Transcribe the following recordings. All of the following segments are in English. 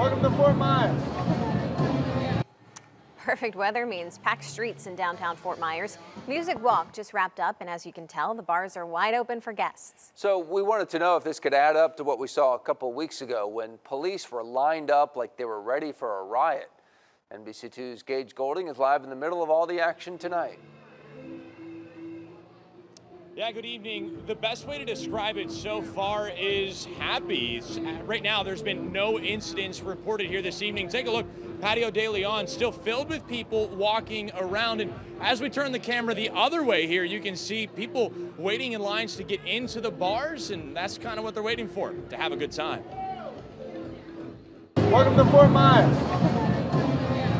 Welcome to Fort Myers. Perfect weather means packed streets in downtown Fort Myers. Music Walk just wrapped up, and as you can tell, the bars are wide open for guests. So we wanted to know if this could add up to what we saw a couple weeks ago when police were lined up like they were ready for a riot. NBC2's Gage Goulding is live in the middle of all the action tonight. Yeah, good evening. The best way to describe it so far is happy. Right now, there's been no incidents reported here this evening. Take a look. Patio de Leon still filled with people walking around. And as we turn the camera the other way here, you can see people waiting in lines to get into the bars. And that's kind of what they're waiting for, to have a good time. Welcome to Fort Myers.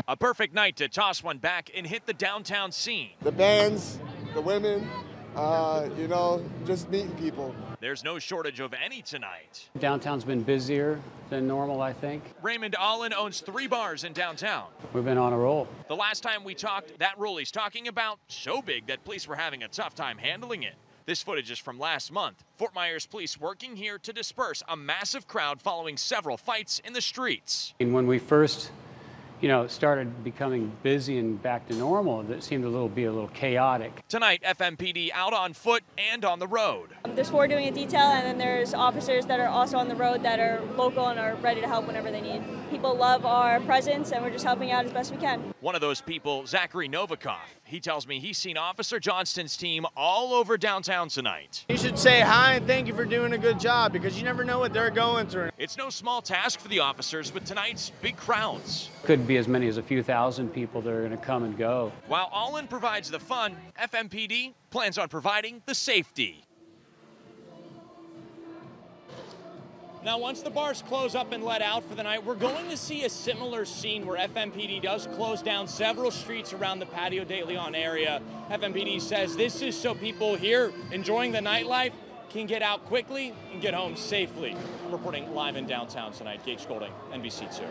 A perfect night to toss one back and hit the downtown scene. The bands, the women, uh, you know, just meeting people. There's no shortage of any tonight. Downtown's been busier than normal, I think. Raymond Allen owns three bars in downtown. We've been on a roll. The last time we talked, that roll he's talking about so big that police were having a tough time handling it. This footage is from last month. Fort Myers police working here to disperse a massive crowd following several fights in the streets. And when we first you know, started becoming busy and back to normal, it seemed a little be a little chaotic. Tonight, FMPD out on foot and on the road. There's four doing a detail, and then there's officers that are also on the road that are local and are ready to help whenever they need. People love our presence, and we're just helping out as best we can. One of those people, Zachary Novikov. He tells me he's seen Officer Johnston's team all over downtown tonight. You should say hi and thank you for doing a good job because you never know what they're going through. It's no small task for the officers with tonight's big crowds. Could be as many as a few thousand people that are going to come and go. While Allen provides the fun, FMPD plans on providing the safety. Now, once the bars close up and let out for the night, we're going to see a similar scene where FMPD does close down several streets around the Patio de Leon area. FMPD says this is so people here enjoying the nightlife can get out quickly and get home safely. I'm reporting live in downtown tonight. Gage Goulding, NBC2.